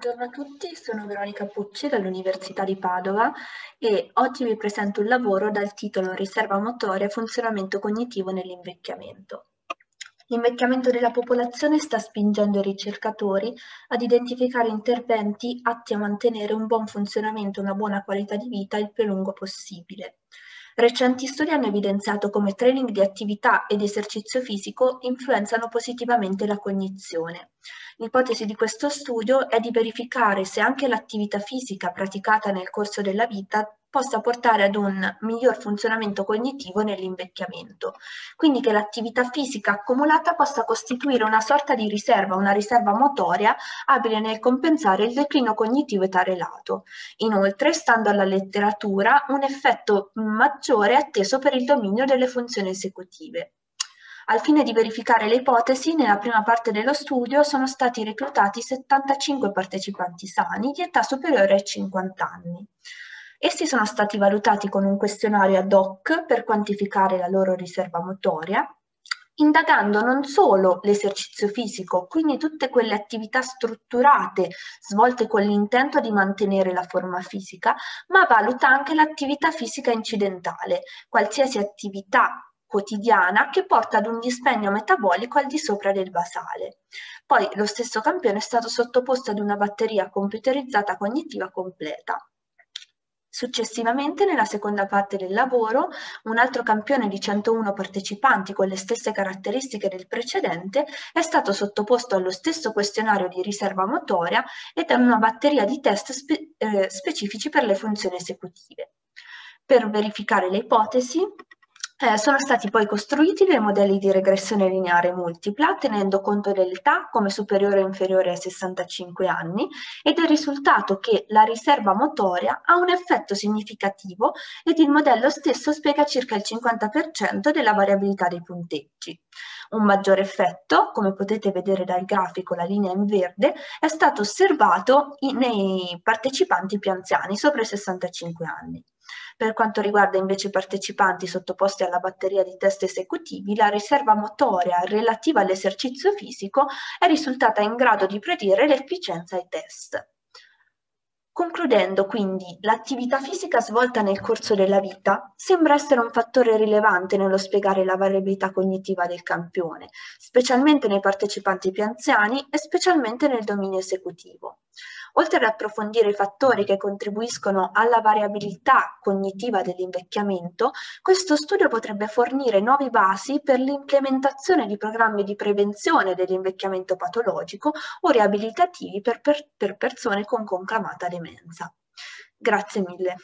Buongiorno a tutti, sono Veronica Pucci dall'Università di Padova e oggi vi presento un lavoro dal titolo Riserva motoria e funzionamento cognitivo nell'invecchiamento. L'invecchiamento della popolazione sta spingendo i ricercatori ad identificare interventi atti a mantenere un buon funzionamento e una buona qualità di vita il più lungo possibile. Recenti studi hanno evidenziato come training di attività ed esercizio fisico influenzano positivamente la cognizione. L'ipotesi di questo studio è di verificare se anche l'attività fisica praticata nel corso della vita possa portare ad un miglior funzionamento cognitivo nell'invecchiamento. Quindi che l'attività fisica accumulata possa costituire una sorta di riserva, una riserva motoria abile nel compensare il declino cognitivo età relato. Inoltre, stando alla letteratura, un effetto maggiore è atteso per il dominio delle funzioni esecutive. Al fine di verificare le ipotesi, nella prima parte dello studio sono stati reclutati 75 partecipanti sani di età superiore ai 50 anni. Essi sono stati valutati con un questionario ad hoc per quantificare la loro riserva motoria, indagando non solo l'esercizio fisico, quindi tutte quelle attività strutturate svolte con l'intento di mantenere la forma fisica, ma valuta anche l'attività fisica incidentale, qualsiasi attività quotidiana che porta ad un dispendio metabolico al di sopra del basale. Poi lo stesso campione è stato sottoposto ad una batteria computerizzata cognitiva completa. Successivamente, nella seconda parte del lavoro, un altro campione di 101 partecipanti con le stesse caratteristiche del precedente è stato sottoposto allo stesso questionario di riserva motoria ed a una batteria di test spe eh, specifici per le funzioni esecutive. Per verificare le ipotesi, eh, sono stati poi costruiti dei modelli di regressione lineare multipla tenendo conto dell'età come superiore o inferiore ai 65 anni ed è risultato che la riserva motoria ha un effetto significativo ed il modello stesso spiega circa il 50% della variabilità dei punteggi. Un maggiore effetto, come potete vedere dal grafico, la linea in verde, è stato osservato nei partecipanti più anziani, sopra i 65 anni. Per quanto riguarda invece i partecipanti sottoposti alla batteria di test esecutivi, la riserva motoria relativa all'esercizio fisico è risultata in grado di predire l'efficienza ai test. Concludendo quindi, l'attività fisica svolta nel corso della vita sembra essere un fattore rilevante nello spiegare la variabilità cognitiva del campione, specialmente nei partecipanti più anziani e specialmente nel dominio esecutivo. Oltre ad approfondire i fattori che contribuiscono alla variabilità cognitiva dell'invecchiamento, questo studio potrebbe fornire nuove basi per l'implementazione di programmi di prevenzione dell'invecchiamento patologico o riabilitativi per, per, per persone con conclamata demenza. Grazie mille.